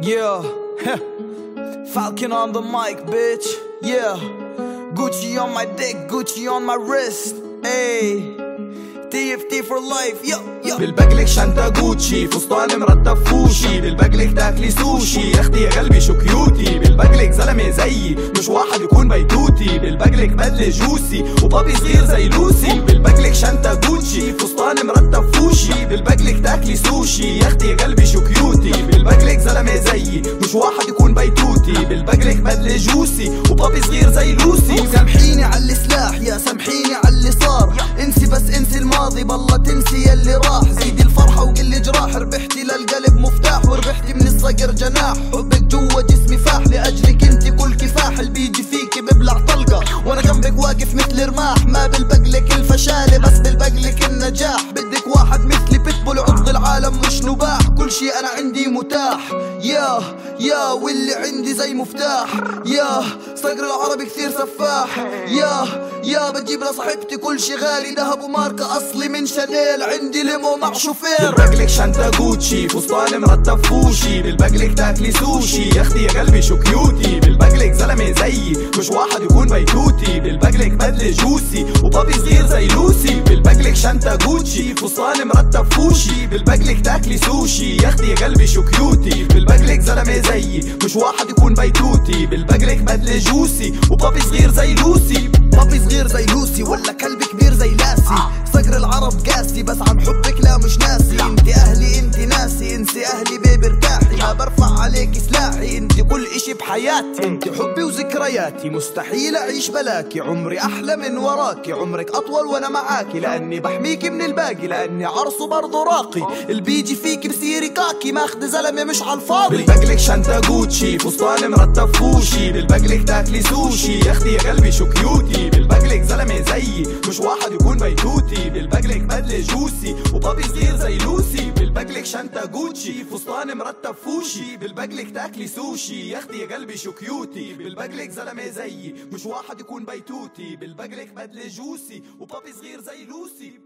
Yeah, Falcon on the mic, bitch. Yeah, Gucci on my dick, Gucci on my wrist. Hey, TFT for life. Yo, yo. بالبجلك شنطة جوتشي فستان مرتب فوشي بالبجلك تاكلي سوشي يا أختي يا قلبي شو cutie بالبجلك زلمة زيي مش واحد يكون بيتوتي. بالبجلك بدلة Juicy و puppy صغير زي لوسي. بالبجلك شنطة جوتشي فستان مرتب فوشي. بالبجلك تاكلي سوشي يا أختي قلبي شو cutie. بالبجلك زلمة زيي مش واحد يكون بيتوتي. بالبجلك بدلة Juicy و puppy صغير زي لوسي. سامحيني على السلاح جناح حبك جوا جسمي فاح لأجلك أنت كل كفاح. اللي بيجي فيكي ببلع طلقة. وأنا جنبك واقف مثل رماح ما بالبقلك الفشالة بس بالبقلك النجاح. بدك واحد مثلي بتبل عض العالم مش نباح كل شي أنا عندي متاح. يا يا واللي عندي زي مفتاح. يا صقر العربي كثير سفاح. يا يا بجيب لصاحبتي كل شي غالي. ذهب وماركة أصلي من شانيل. عندي ليمو مع شوفير. بالبجلك شنطة جوتشي فستان مرتب فوشي بالبجلك تاكلي سوشي. يا أختي يا قلبي شو cutie. بالبجلك زلمة زيي. مش واحد يكون بيتوتي بالبجلك بدلة Juicy. و puppy صغير زي لوسي. شنطة جوتشي فستان مرتب فوشي. بالبجلك تاكلي سوشي. يا أختي يا قلبي شو cutie. بالبجلك زلمة زيي. مش واحد يكون بيتوتي. بالبجلك بدلة Juicy. و puppy صغير زي لوسي. puppy صغير زي لوسي. ولا كلب كبير زي لاسي. صقر العرب قاسي. بس عن حبك لا مش ناسي. انت أهلي انت ناسي. انسي أهلي baby ارتاحي. ما برفع عليك سلاحي. انت كل اشي بحياتي. أنت حبي وذكرياتي. مستحيل أعيش بلاكي عمري أحلى من وراكي عمرك أطول وأنا معاكي لأني بحميكي من الباقي. لأني عرسه برضه راقي. اللي بيجي فيكي بصيري كاكي ماخذ زلمه مش على الفاضي. بالبجلك شنطة جوتشي فستان مرتب فوشي. بالبجلك تاكلي سوشي. يا أختي يا قلبي شو cutie. بالبجلك زلمة زيي. مش واحد يكون بيتوتي بالبجلك بدلة Juicy. و puppy صغير زي لوسي. بالبجلك شنطة جوتشي فستان مرتب فوشي. بالبجلك تاكلي سوشي. يا أختي يا قلبي شو cutie. بالبجلك زلمة زيي مش واحد يكون بيتوتي. بالبجلك بدلة Juicy و puppy صغير زي لوسي.